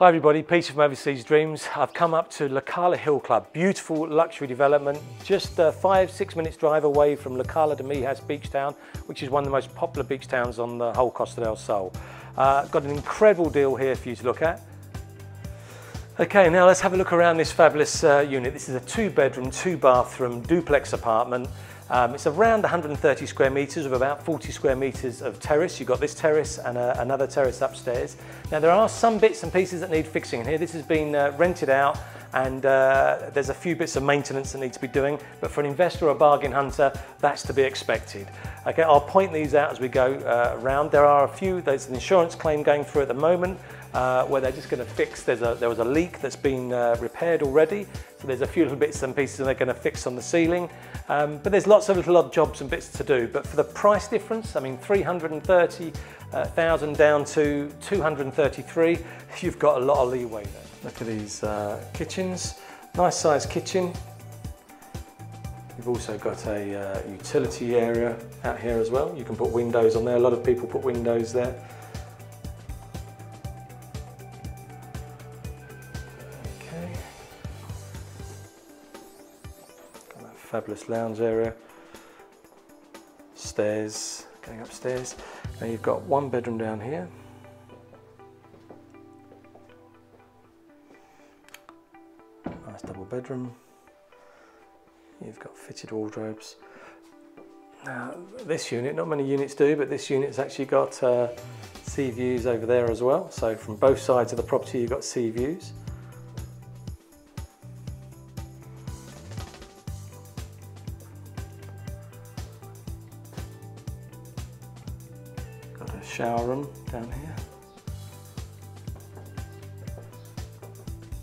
Hi everybody, Peter from Overseas Dreams. I've come up to La Cala Hill Club, beautiful luxury development, just uh, five, six minutes drive away from La Cala de Mijas beach town, which is one of the most popular beach towns on the whole Costa del Sol. Uh, got an incredible deal here for you to look at. Okay, now let's have a look around this fabulous uh, unit. This is a two bedroom, two bathroom duplex apartment. Um, it's around 130 square metres with about 40 square metres of terrace. You've got this terrace and uh, another terrace upstairs. Now there are some bits and pieces that need fixing in here. This has been uh, rented out and uh, there's a few bits of maintenance that need to be doing, but for an investor or a bargain hunter, that's to be expected. Okay, I'll point these out as we go uh, around. There are a few, there's an insurance claim going through at the moment, uh, where they're just going to fix, there's a, there was a leak that's been uh, repaired already, so there's a few little bits and pieces they're going to fix on the ceiling, um, but there's lots of little odd jobs and bits to do, but for the price difference, I mean 330,000 down to 233, you've got a lot of leeway there. Look at these uh, kitchens, nice sized kitchen. You've also got a uh, utility area out here as well. You can put windows on there. A lot of people put windows there. Okay. Got that fabulous lounge area. Stairs, going upstairs. Now you've got one bedroom down here. Nice double bedroom. You've got fitted wardrobes. Now, this unit, not many units do, but this unit's actually got uh, sea views over there as well. So from both sides of the property, you've got sea views. Shower room down here.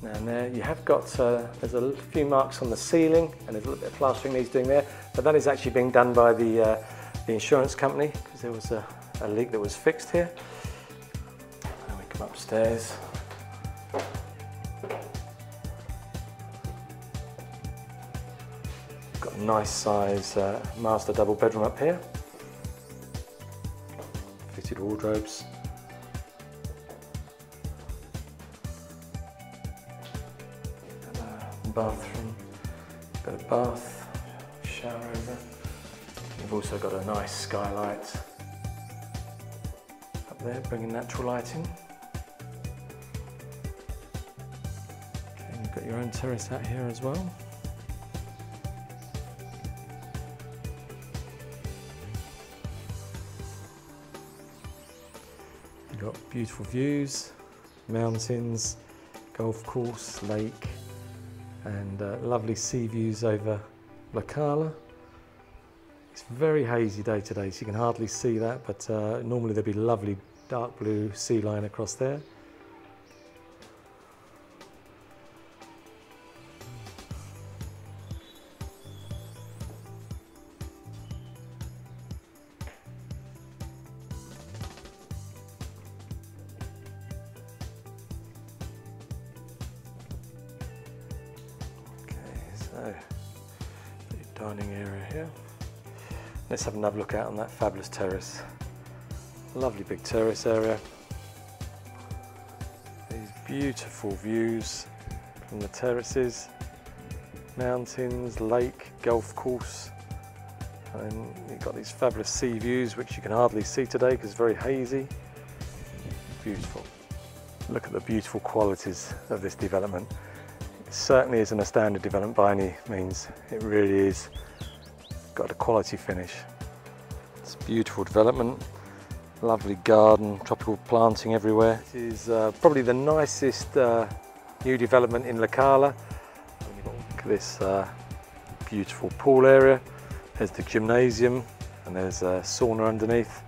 And there you have got, uh, there's a few marks on the ceiling and there's a little bit of plastering needs doing there, but that is actually being done by the, uh, the insurance company because there was a, a, leak that was fixed here. And we come upstairs. Got a nice size uh, master double bedroom up here. Wardrobes. Uh, bathroom, got a bath, shower over. You've also got a nice skylight up there, bringing natural light in. Okay, you've got your own terrace out here as well. You've got beautiful views, mountains, golf course, lake, and uh, lovely sea views over La Cala. It's very hazy day today, so you can hardly see that, but uh, normally there'd be lovely dark blue sea line across there. So, dining area here. Let's have another look out on that fabulous terrace. Lovely big terrace area. These beautiful views from the terraces, mountains, lake, golf course. And you've got these fabulous sea views, which you can hardly see today because it's very hazy. Beautiful. Look at the beautiful qualities of this development. It certainly isn't a standard development by any means. It really is got a quality finish. It's a beautiful development, lovely garden, tropical planting everywhere. This is uh, probably the nicest uh, new development in La Cala. Look at this uh, beautiful pool area. There's the gymnasium and there's a sauna underneath.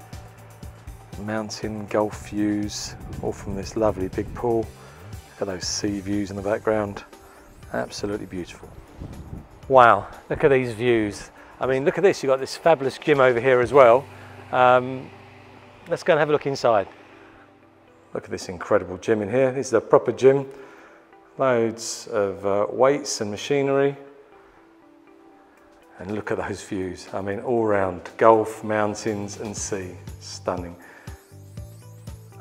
Mountain golf views, all from this lovely big pool. Look at those sea views in the background. Absolutely beautiful. Wow, look at these views. I mean, look at this, you've got this fabulous gym over here as well. Um, let's go and have a look inside. Look at this incredible gym in here. This is a proper gym. Loads of uh, weights and machinery. And look at those views. I mean, all round, golf, mountains and sea. Stunning.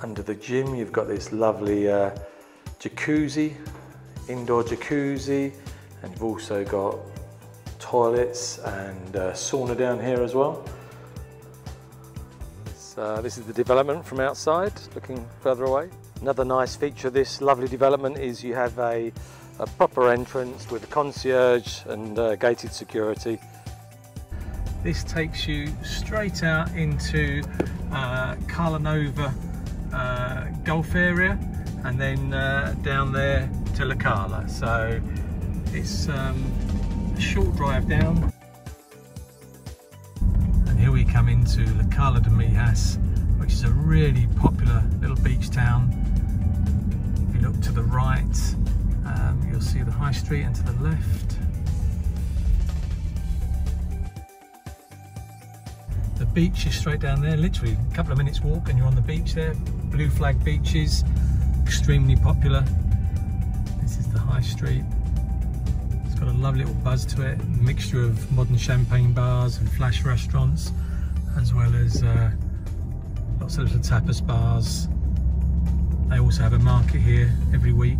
Under the gym, you've got this lovely uh, jacuzzi, indoor jacuzzi, and you've also got toilets and uh, sauna down here as well. So this is the development from outside, looking further away. Another nice feature of this lovely development is you have a, a proper entrance with a concierge and uh, gated security. This takes you straight out into uh, Cala Nova uh, Golf area and then uh, down there to La Cala. So it's um, a short drive down. And here we come into La Cala de Mijas, which is a really popular little beach town. If you look to the right, um, you'll see the high street and to the left. The beach is straight down there, literally a couple of minutes walk and you're on the beach there. Blue flag beaches, extremely popular. This is the high street. It's got a lovely little buzz to it, mixture of modern champagne bars and flash restaurants, as well as uh, lots of little tapas bars. They also have a market here every week.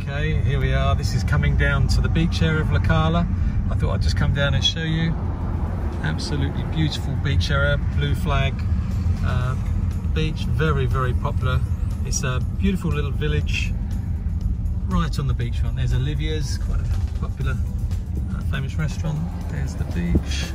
Okay, here we are. This is coming down to the beach area of La Cala. I thought I'd just come down and show you. Absolutely beautiful beach area, blue flag uh, beach, very, very popular. It's a beautiful little village right on the beachfront. There's Olivia's, quite a popular, uh, famous restaurant. There's the beach.